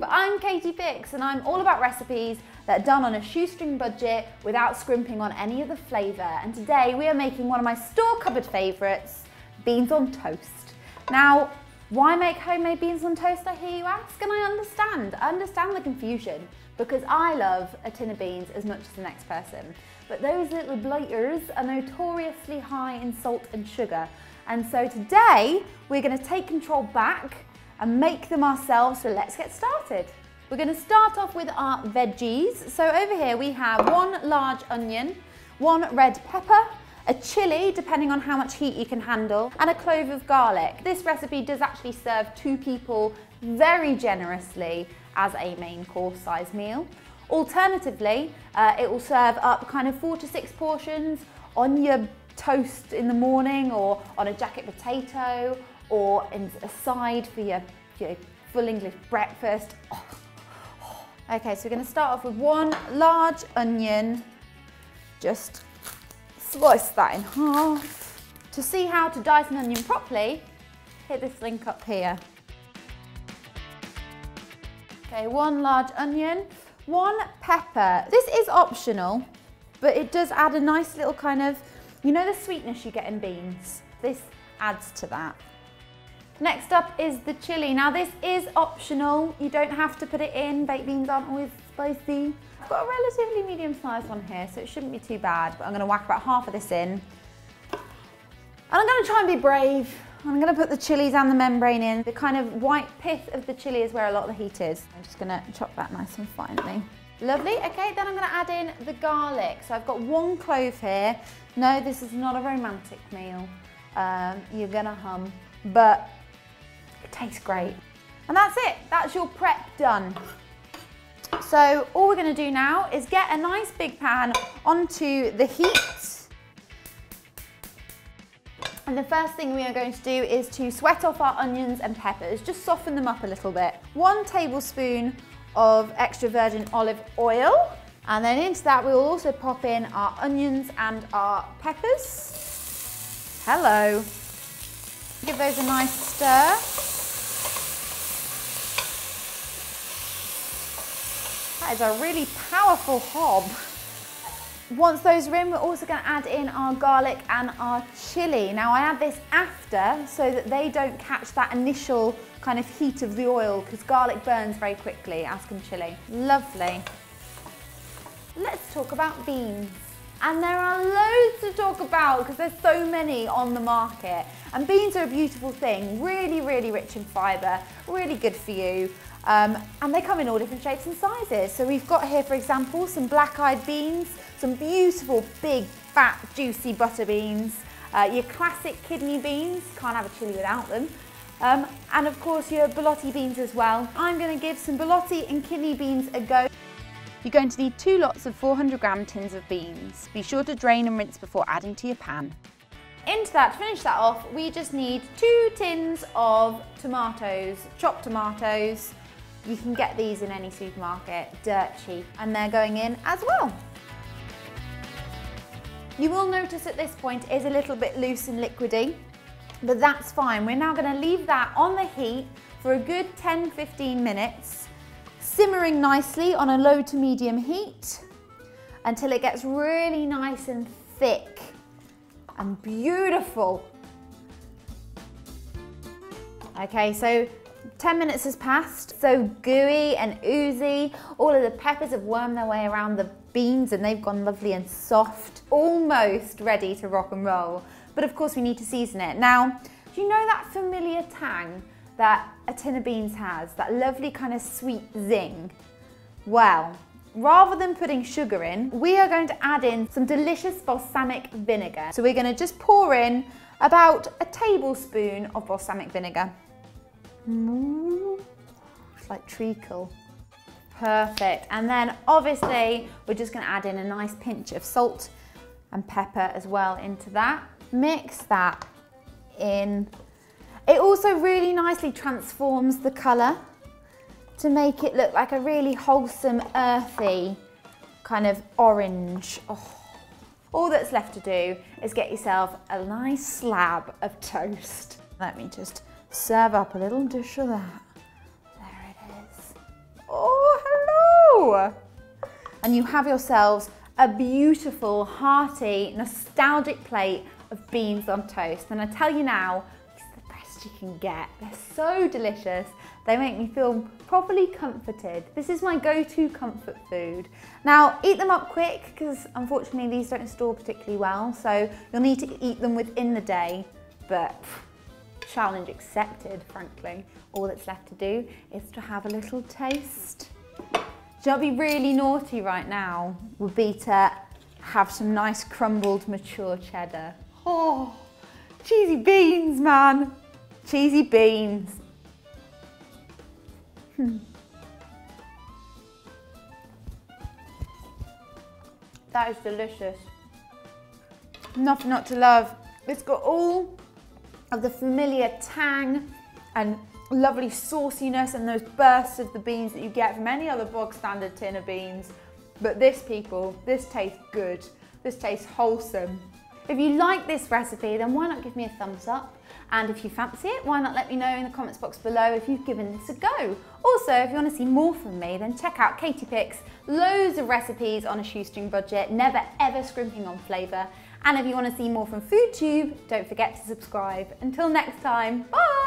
YouTube. I'm Katie Pix and I'm all about recipes that are done on a shoestring budget without scrimping on any of the flavour. And today we are making one of my store cupboard favourites, beans on toast. Now, why make homemade beans on toast, I hear you ask? And I understand, I understand the confusion because I love a tin of beans as much as the next person. But those little blighters are notoriously high in salt and sugar. And so today we're gonna take control back and make them ourselves, so let's get started. We're gonna start off with our veggies. So over here we have one large onion, one red pepper, a chilli, depending on how much heat you can handle, and a clove of garlic. This recipe does actually serve two people very generously as a main course size meal. Alternatively, uh, it will serve up kind of four to six portions on your toast in the morning or on a jacket potato or a side for your, your full English breakfast. Oh, oh. Okay, so we're gonna start off with one large onion. Just slice that in half. To see how to dice an onion properly, hit this link up here. Okay, one large onion, one pepper. This is optional, but it does add a nice little kind of, you know the sweetness you get in beans? This adds to that. Next up is the chili. Now this is optional. You don't have to put it in. Baked beans aren't always spicy. I've got a relatively medium sized one here, so it shouldn't be too bad, but I'm gonna whack about half of this in. And I'm gonna try and be brave. I'm gonna put the chilies and the membrane in. The kind of white pith of the chili is where a lot of the heat is. I'm just gonna chop that nice and finely. Lovely, okay, then I'm gonna add in the garlic. So I've got one clove here. No, this is not a romantic meal. Um, you're gonna hum, but tastes great. And that's it, that's your prep done. So all we're gonna do now is get a nice big pan onto the heat. And the first thing we are going to do is to sweat off our onions and peppers, just soften them up a little bit. One tablespoon of extra virgin olive oil. And then into that we will also pop in our onions and our peppers. Hello. Give those a nice stir. That is a really powerful hob. Once those are in, we're also going to add in our garlic and our chilli. Now I add this after so that they don't catch that initial kind of heat of the oil because garlic burns very quickly, as can chilli. Lovely. Let's talk about beans. And there are loads to talk about because there's so many on the market. And beans are a beautiful thing, really, really rich in fibre, really good for you. Um, and they come in all different shapes and sizes. So we've got here, for example, some black-eyed beans, some beautiful, big, fat, juicy butter beans, uh, your classic kidney beans, can't have a chili without them, um, and of course your borlotti beans as well. I'm going to give some borlotti and kidney beans a go. You're going to need two lots of 400 gram tins of beans. Be sure to drain and rinse before adding to your pan. Into that, to finish that off, we just need two tins of tomatoes, chopped tomatoes, you can get these in any supermarket, dirt cheap, and they're going in as well. You will notice at this point is a little bit loose and liquidy, but that's fine. We're now gonna leave that on the heat for a good 10-15 minutes, simmering nicely on a low to medium heat until it gets really nice and thick and beautiful. Okay, so 10 minutes has passed, so gooey and oozy. All of the peppers have wormed their way around the beans and they've gone lovely and soft, almost ready to rock and roll. But of course we need to season it. Now, do you know that familiar tang that a tin of beans has? That lovely kind of sweet zing? Well, rather than putting sugar in, we are going to add in some delicious balsamic vinegar. So we're gonna just pour in about a tablespoon of balsamic vinegar. It's like treacle. Perfect. And then obviously we're just gonna add in a nice pinch of salt and pepper as well into that. Mix that in. It also really nicely transforms the colour to make it look like a really wholesome, earthy kind of orange. Oh. All that's left to do is get yourself a nice slab of toast. Let me just serve up a little dish of that. There it is. Oh, go! And you have yourselves a beautiful, hearty, nostalgic plate of beans on toast. And I tell you now, it's the best you can get. They're so delicious. They make me feel properly comforted. This is my go-to comfort food. Now, eat them up quick because unfortunately these don't store particularly well. So you'll need to eat them within the day, but challenge accepted, frankly. All that's left to do is to have a little taste. Do you know be really naughty right now? Would be to have some nice crumbled mature cheddar. Oh, cheesy beans, man. Cheesy beans. Hmm. That is delicious. Nothing not to love. It's got all of the familiar tang and lovely sauciness and those bursts of the beans that you get from any other bog standard tin of beans. But this, people, this tastes good. This tastes wholesome. If you like this recipe, then why not give me a thumbs up? And if you fancy it, why not let me know in the comments box below if you've given this a go. Also, if you want to see more from me, then check out Katie Pix. Loads of recipes on a shoestring budget, never ever scrimping on flavour. And if you want to see more from FoodTube, don't forget to subscribe. Until next time, bye!